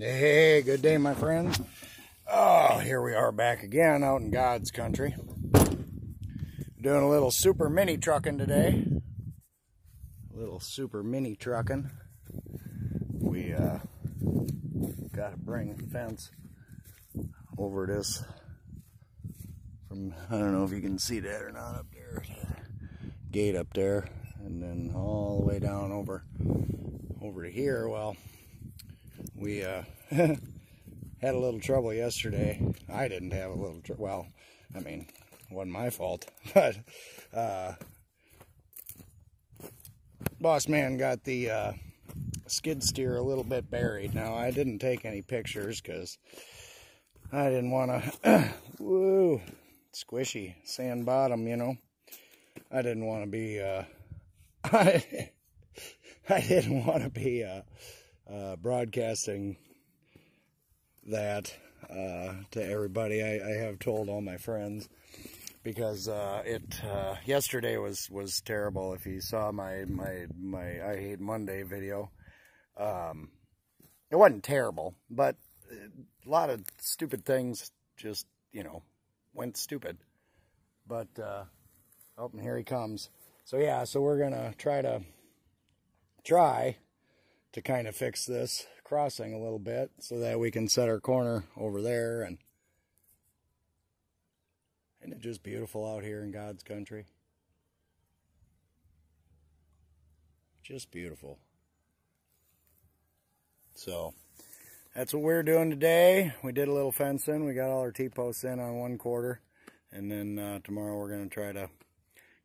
Hey, good day, my friends. Oh, here we are back again out in God's country. Doing a little super mini trucking today. A little super mini trucking. We uh, got to bring the fence over this from, I don't know if you can see that or not up there. Gate up there. And then all the way down over, over to here. Well, we uh, had a little trouble yesterday. I didn't have a little trouble. Well, I mean, wasn't my fault. But uh, boss man got the uh, skid steer a little bit buried. Now, I didn't take any pictures because I didn't want to, woo, squishy sand bottom, you know. I didn't want to be, uh, I, I didn't want to be, uh, uh, broadcasting that uh, to everybody. I, I, have told all my friends because uh, it uh, yesterday was was terrible. If you saw my my my I hate Monday video, um, it wasn't terrible, but a lot of stupid things just you know went stupid. But uh, oh, and here he comes. So yeah, so we're gonna try to try to kind of fix this crossing a little bit so that we can set our corner over there and isn't it just beautiful out here in God's country? Just beautiful. So that's what we're doing today. We did a little fencing. We got all our T-posts in on one quarter. And then uh, tomorrow we're going to try to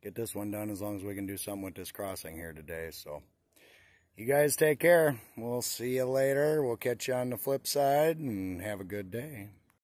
get this one done as long as we can do something with this crossing here today. So you guys take care. We'll see you later. We'll catch you on the flip side and have a good day.